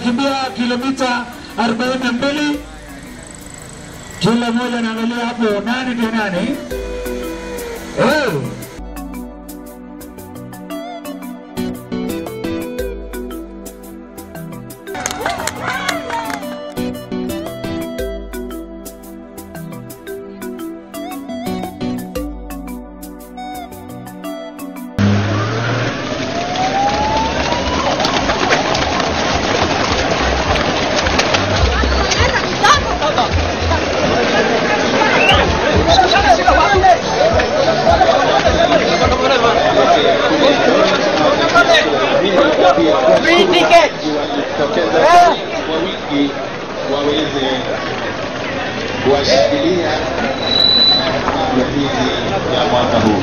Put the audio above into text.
wanakimbia kilomita 42 kila mmoja anaangalia hapo nani ndio nani. Wajitokeza kwa wiki waweze kuwashikilia ya ya mwaka huu.